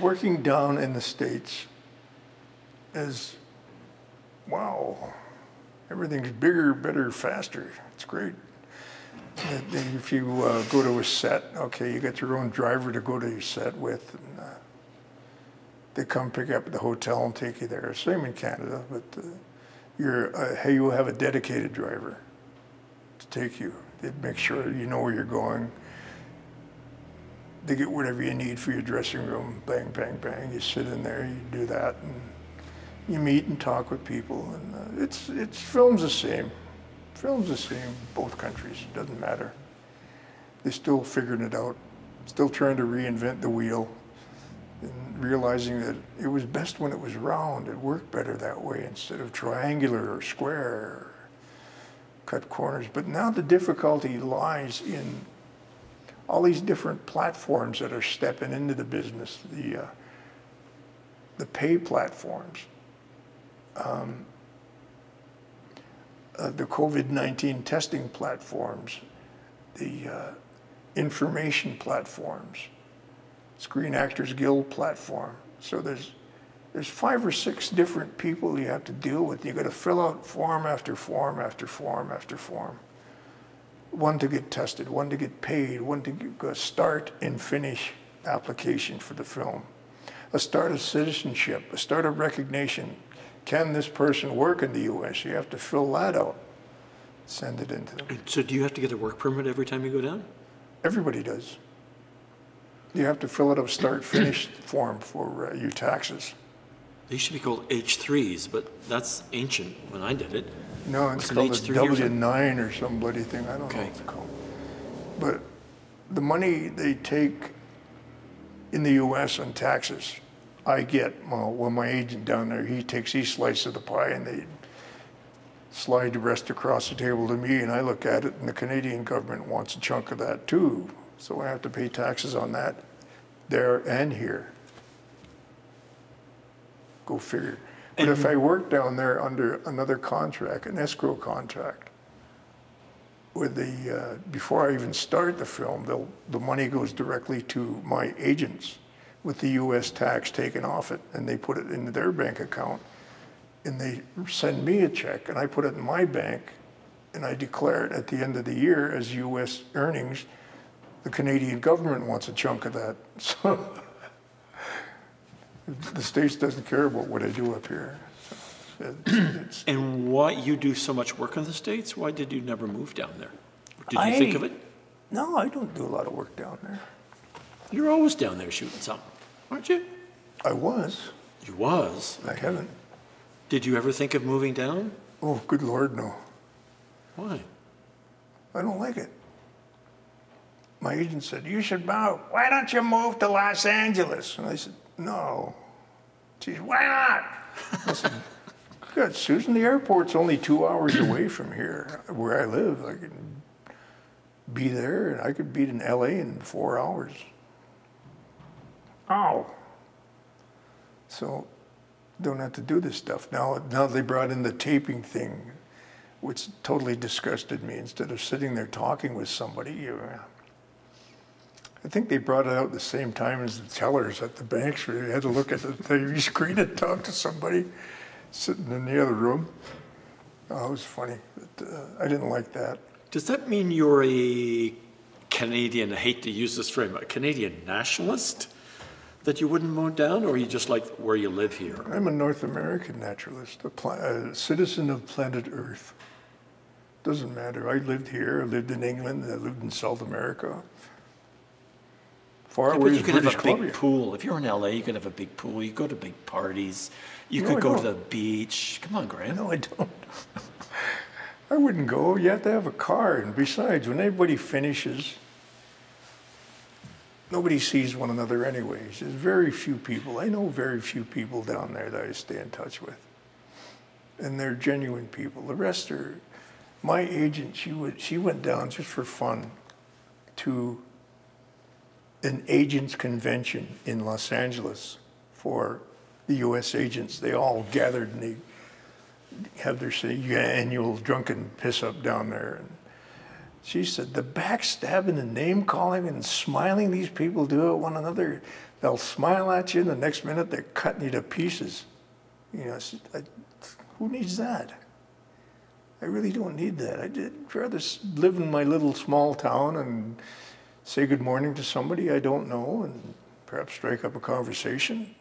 working down in the States is, wow, everything's bigger, better, faster. It's great. If you uh, go to a set, okay, you get your own driver to go to your set with. And, uh, they come pick you up at the hotel and take you there. Same in Canada, but uh, you're, uh, hey, you have a dedicated driver to take you. They make sure you know where you're going. They get whatever you need for your dressing room. Bang, bang, bang. You sit in there, you do that, and you meet and talk with people. And uh, it's it's film's the same. Film's the same. Both countries doesn't matter. They're still figuring it out. Still trying to reinvent the wheel and realizing that it was best when it was round. It worked better that way instead of triangular or square, or cut corners. But now the difficulty lies in all these different platforms that are stepping into the business, the, uh, the pay platforms, um, uh, the COVID-19 testing platforms, the uh, information platforms, Screen Actors Guild platform. So there's there's five or six different people you have to deal with. You've got to fill out form after form after form after form. One to get tested, one to get paid, one to start and finish application for the film, a start of citizenship, a start of recognition. Can this person work in the U.S.? You have to fill that out, send it into them. So do you have to get a work permit every time you go down? Everybody does. You have to fill out a start finish form for uh, your taxes. They used to be called H3s, but that's ancient when I did it. No, it's called the W-9 or some bloody thing. I don't okay. know what it's called. But the money they take in the U.S. on taxes, I get. Well, well, my agent down there, he takes his slice of the pie and they slide the rest across the table to me, and I look at it, and the Canadian government wants a chunk of that too. So I have to pay taxes on that there and here. Go figure. But and if I work down there under another contract, an escrow contract, with the uh, before I even start the film, the money goes directly to my agents, with the U.S. tax taken off it, and they put it into their bank account, and they send me a check, and I put it in my bank, and I declare it at the end of the year as U.S. earnings, the Canadian government wants a chunk of that. So the States doesn't care about what I do up here. So it's, and why you do so much work in the States? Why did you never move down there? Did you I, think of it? No, I don't do a lot of work down there. You're always down there shooting something, aren't you? I was. You was? I haven't. Did you ever think of moving down? Oh, good Lord, no. Why? I don't like it my agent said, you should move. Why don't you move to Los Angeles? And I said, no. She said, why not? I said, good, Susan, the airport's only two hours away from here, where I live. I can be there, and I could be in LA in four hours. Oh. So don't have to do this stuff. Now, now they brought in the taping thing, which totally disgusted me. Instead of sitting there talking with somebody, you, I think they brought it out the same time as the tellers at the banks where they had to look at the TV screen and talk to somebody sitting in the other room. Oh, it was funny. But, uh, I didn't like that. Does that mean you're a Canadian, I hate to use this frame, a Canadian nationalist? That you wouldn't move down, or you just like where you live here? I'm a North American naturalist, a, a citizen of planet Earth. Doesn't matter. I lived here, I lived in England, I lived in South America. Far yeah, away but you could British have a Columbia. big pool. If you're in LA, you could have a big pool. You go to big parties. You no, could I go don't. to the beach. Come on, Graham. No, I don't. I wouldn't go. You have to have a car. And besides, when everybody finishes, nobody sees one another anyways. There's very few people. I know very few people down there that I stay in touch with. And they're genuine people. The rest are, my agent, she, would, she went down just for fun to an agents convention in Los Angeles for the U.S. agents. They all gathered and they have their annual drunken piss up down there. And She said, the backstabbing and name calling and smiling these people do at one another, they'll smile at you and the next minute they're cutting you to pieces. You know, said, I, who needs that? I really don't need that. I'd rather live in my little small town and say good morning to somebody I don't know and perhaps strike up a conversation.